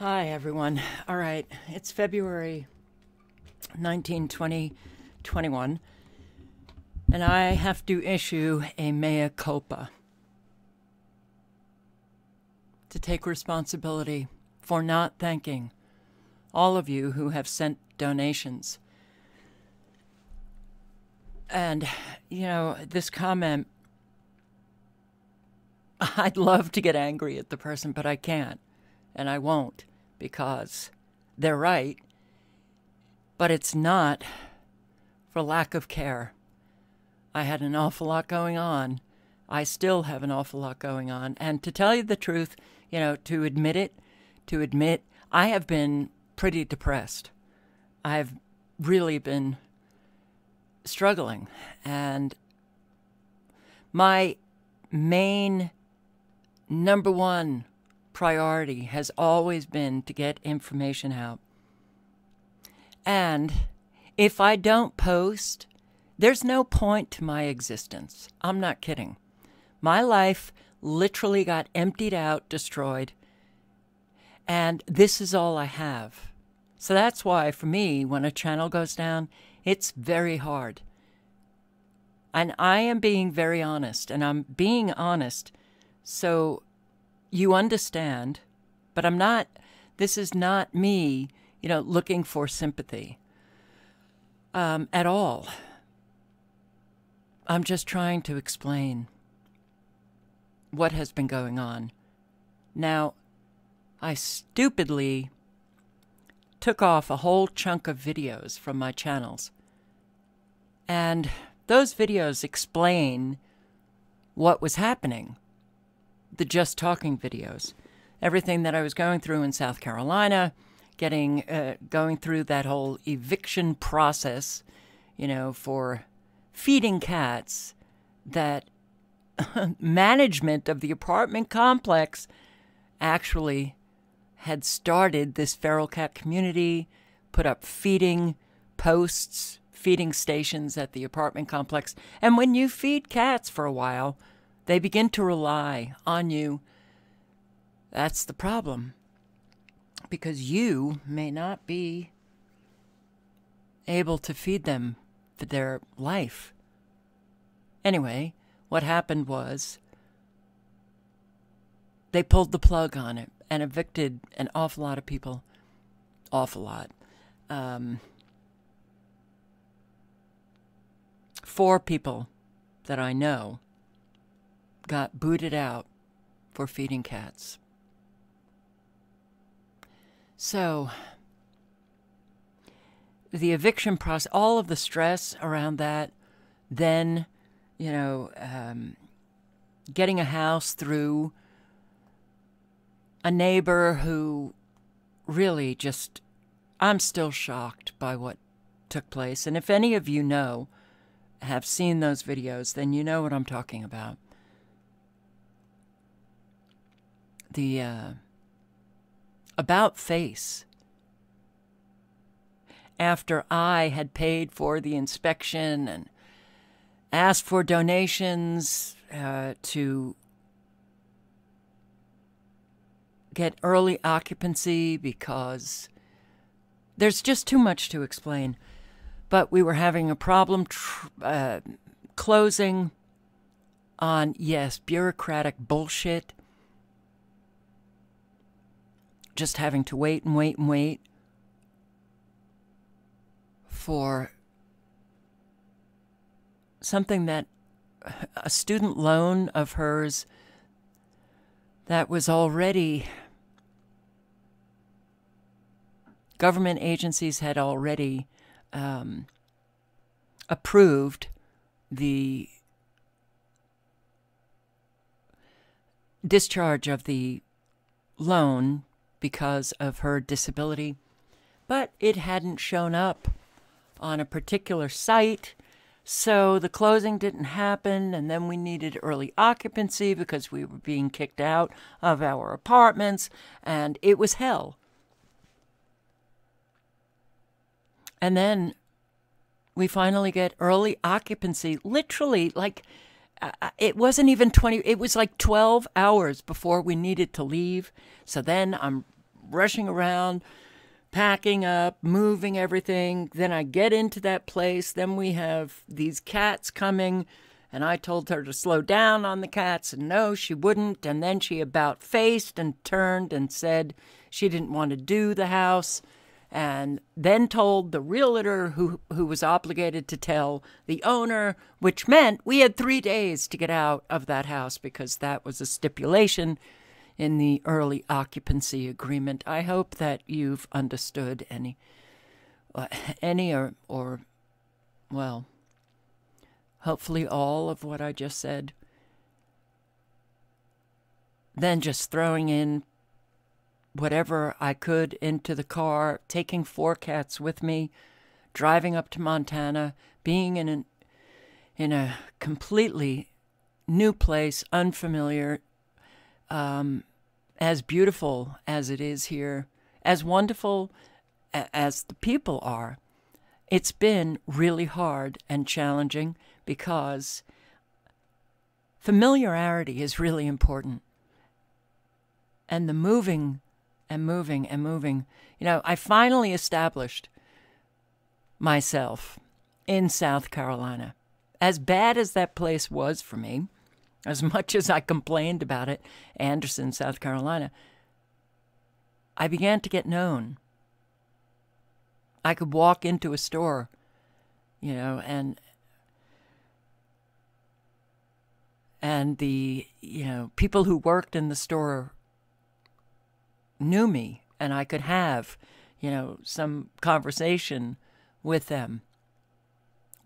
Hi, everyone. All right, it's February 19, 2021, and I have to issue a mea culpa to take responsibility for not thanking all of you who have sent donations. And, you know, this comment, I'd love to get angry at the person, but I can't, and I won't because they're right, but it's not for lack of care. I had an awful lot going on. I still have an awful lot going on. And to tell you the truth, you know, to admit it, to admit I have been pretty depressed. I've really been struggling. And my main number one priority has always been to get information out. And if I don't post, there's no point to my existence. I'm not kidding. My life literally got emptied out, destroyed, and this is all I have. So that's why, for me, when a channel goes down, it's very hard. And I am being very honest, and I'm being honest so you understand, but I'm not, this is not me, you know, looking for sympathy um, at all. I'm just trying to explain what has been going on. Now, I stupidly took off a whole chunk of videos from my channels. And those videos explain what was happening the Just Talking videos. Everything that I was going through in South Carolina, getting uh, going through that whole eviction process, you know, for feeding cats that management of the apartment complex actually had started this feral cat community, put up feeding posts, feeding stations at the apartment complex. And when you feed cats for a while, they begin to rely on you. That's the problem. Because you may not be able to feed them for their life. Anyway, what happened was they pulled the plug on it and evicted an awful lot of people. Awful lot. Um, four people that I know got booted out for feeding cats. So, the eviction process, all of the stress around that, then, you know, um, getting a house through a neighbor who really just, I'm still shocked by what took place. And if any of you know, have seen those videos, then you know what I'm talking about. The uh, about face after I had paid for the inspection and asked for donations uh, to get early occupancy because there's just too much to explain. But we were having a problem uh, closing on, yes, bureaucratic bullshit just having to wait and wait and wait for something that a student loan of hers that was already government agencies had already um, approved the discharge of the loan because of her disability, but it hadn't shown up on a particular site. So the closing didn't happen, and then we needed early occupancy because we were being kicked out of our apartments, and it was hell. And then we finally get early occupancy, literally, like it wasn't even 20 it was like 12 hours before we needed to leave so then i'm rushing around, packing up, moving everything. Then I get into that place. Then we have these cats coming. And I told her to slow down on the cats, and no, she wouldn't. And then she about faced and turned and said she didn't want to do the house and then told the realtor who who was obligated to tell the owner, which meant we had three days to get out of that house because that was a stipulation in the early occupancy agreement. I hope that you've understood any uh, any or or well, hopefully all of what I just said. Then just throwing in whatever I could into the car, taking four cats with me, driving up to Montana, being in an in a completely new place, unfamiliar, um, as beautiful as it is here, as wonderful as the people are. It's been really hard and challenging because familiarity is really important. And the moving and moving and moving. You know, I finally established myself in South Carolina. As bad as that place was for me, as much as I complained about it, Anderson, South Carolina, I began to get known. I could walk into a store, you know, and and the you know people who worked in the store knew me and I could have, you know, some conversation with them.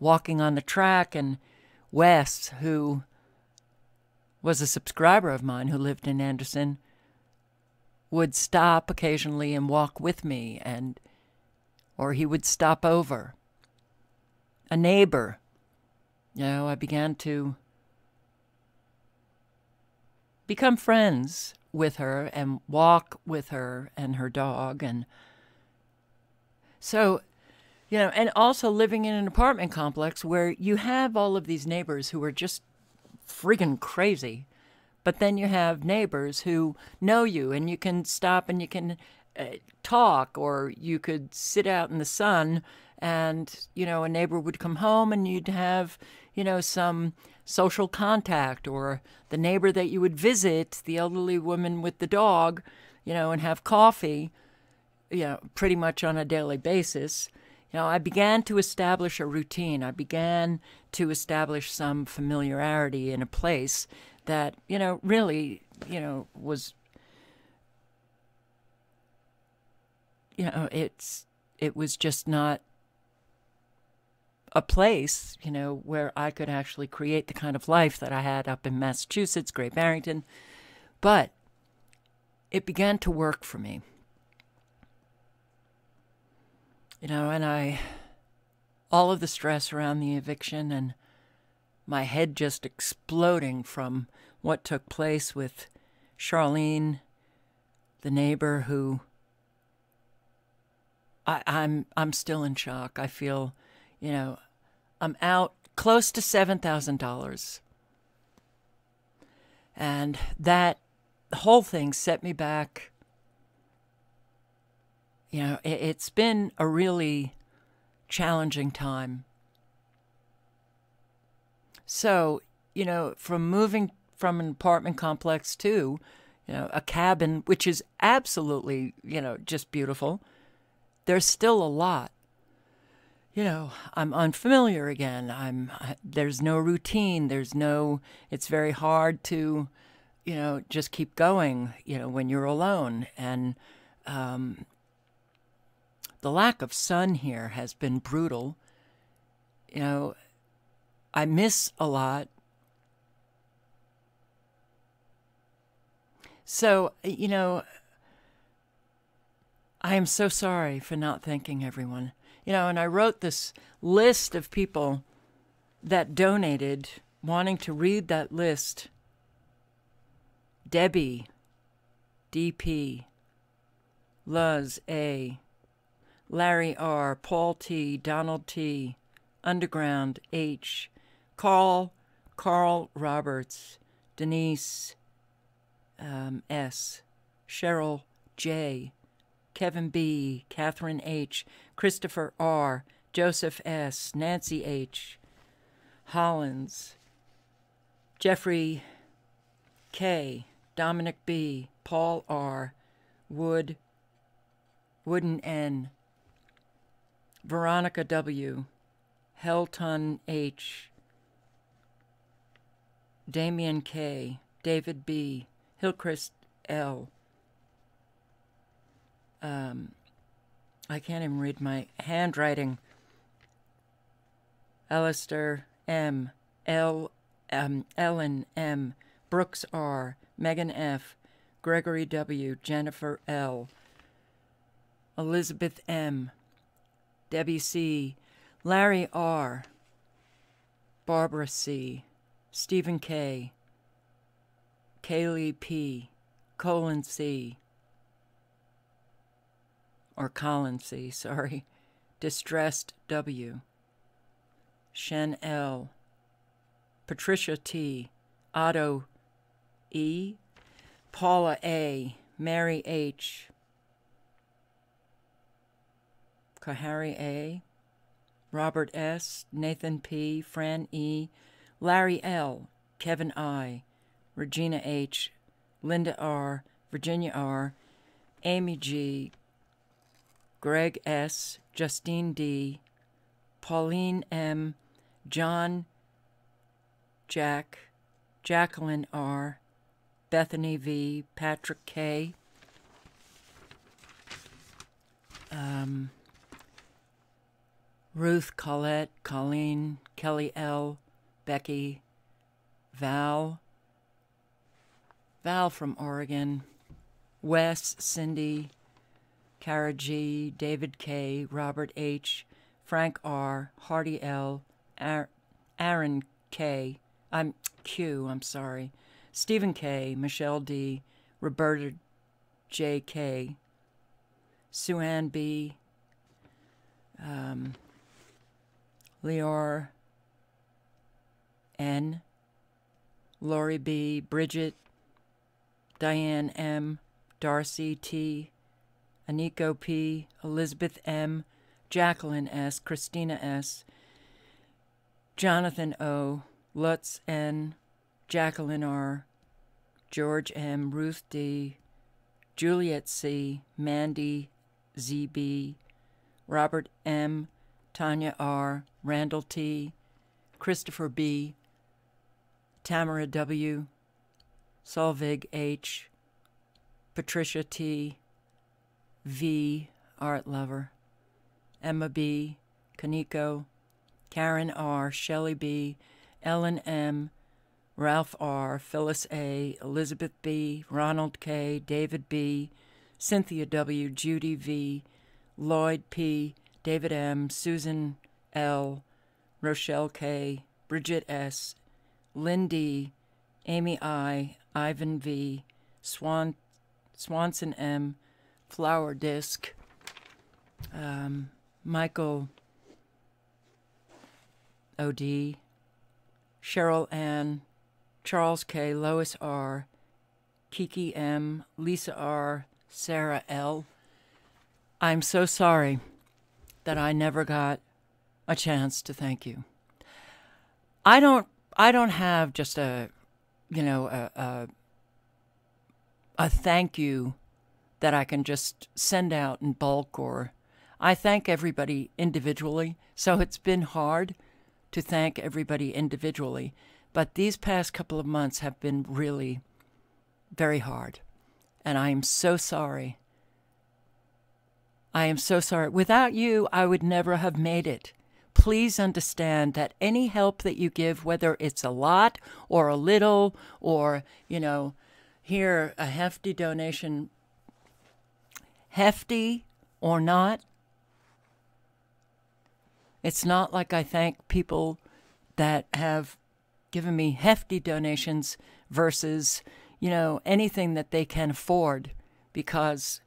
Walking on the track, and Wes, who was a subscriber of mine who lived in Anderson, would stop occasionally and walk with me, and or he would stop over. A neighbor, you know, I began to become friends with her and walk with her and her dog and so you know and also living in an apartment complex where you have all of these neighbors who are just freaking crazy but then you have neighbors who know you and you can stop and you can uh, talk or you could sit out in the sun and you know a neighbor would come home and you'd have you know some social contact or the neighbor that you would visit, the elderly woman with the dog, you know, and have coffee, you know, pretty much on a daily basis. You know, I began to establish a routine. I began to establish some familiarity in a place that, you know, really, you know, was you know, it's it was just not a place, you know, where I could actually create the kind of life that I had up in Massachusetts, Great Barrington. But it began to work for me. You know, and I, all of the stress around the eviction and my head just exploding from what took place with Charlene, the neighbor who I, I'm I'm still in shock. I feel, you know, I'm out close to $7,000. And that whole thing set me back. You know, it, it's been a really challenging time. So, you know, from moving from an apartment complex to, you know, a cabin, which is absolutely, you know, just beautiful, there's still a lot you know, I'm unfamiliar again. I'm there's no routine. There's no. It's very hard to, you know, just keep going. You know, when you're alone, and um, the lack of sun here has been brutal. You know, I miss a lot. So, you know, I am so sorry for not thanking everyone. You know, and I wrote this list of people that donated, wanting to read that list. Debbie, DP, Luz A, Larry R, Paul T, Donald T, Underground H, Carl, Carl Roberts, Denise um, S, Cheryl J, Kevin B., Catherine H., Christopher R., Joseph S., Nancy H., Hollins, Jeffrey K., Dominic B., Paul R., Wood, Wooden N., Veronica W., Helton H., Damian K., David B., Hillcrest L. Um, I can't even read my handwriting. Alistair M. L. Um, Ellen M. Brooks R. Megan F. Gregory W. Jennifer L. Elizabeth M. Debbie C. Larry R. Barbara C. Stephen K. Kaylee P. Colin C. Or Colin C. Sorry. Distressed W. Shen L. Patricia T. Otto E. Paula A. Mary H. Kahari A. Robert S., Nathan P., Fran E., Larry L., Kevin I., Regina H., Linda R., Virginia R., Amy G., Greg S., Justine D., Pauline M., John Jack, Jacqueline R., Bethany V., Patrick K., um, Ruth, Colette, Colleen, Kelly L., Becky, Val, Val from Oregon, Wes, Cindy, Kara G, David K, Robert H, Frank R, Hardy L, Aaron K, I'm Q, I'm sorry, Stephen K, Michelle D, Roberta J K, Sue B, um, Leor N, Lori B, Bridget, Diane M, Darcy T, Aniko P, Elizabeth M, Jacqueline S, Christina S, Jonathan O, Lutz N, Jacqueline R, George M, Ruth D, Juliet C, Mandy ZB, Robert M, Tanya R., Randall T., Christopher B., Tamara W., Solvig H., Patricia T., V., Art Lover, Emma B., Kaniko, Karen R., Shelley B., Ellen M., Ralph R., Phyllis A., Elizabeth B., Ronald K., David B., Cynthia W., Judy V., Lloyd P., David M., Susan L., Rochelle K., Bridget S., Lindy, Amy I., Ivan V., Swan, Swanson M., Flower Disc, um, Michael O.D., Cheryl Ann, Charles K., Lois R., Kiki M., Lisa R., Sarah L. I'm so sorry that I never got a chance to thank you. I don't I don't have just a you know a, a a thank you that I can just send out in bulk or I thank everybody individually. So it's been hard to thank everybody individually, but these past couple of months have been really very hard. And I am so sorry I am so sorry. Without you, I would never have made it. Please understand that any help that you give, whether it's a lot or a little, or, you know, here, a hefty donation, hefty or not, it's not like I thank people that have given me hefty donations versus, you know, anything that they can afford. Because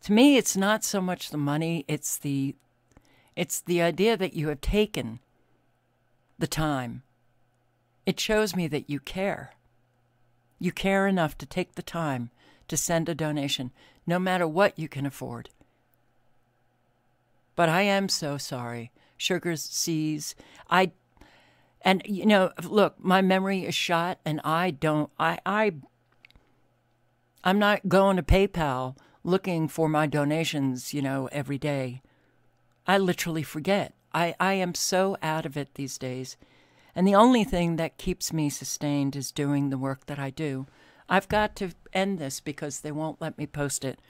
to me it's not so much the money it's the it's the idea that you have taken the time. It shows me that you care. You care enough to take the time to send a donation no matter what you can afford But I am so sorry. Sugars, seas. I and you know, look, my memory is shot and I don't I I I'm not going to PayPal looking for my donations, you know, every day. I literally forget. I, I am so out of it these days. And the only thing that keeps me sustained is doing the work that I do. I've got to end this because they won't let me post it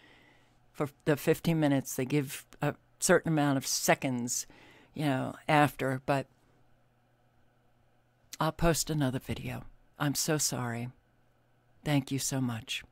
for the 15 minutes. They give a certain amount of seconds, you know, after, but I'll post another video. I'm so sorry. Thank you so much.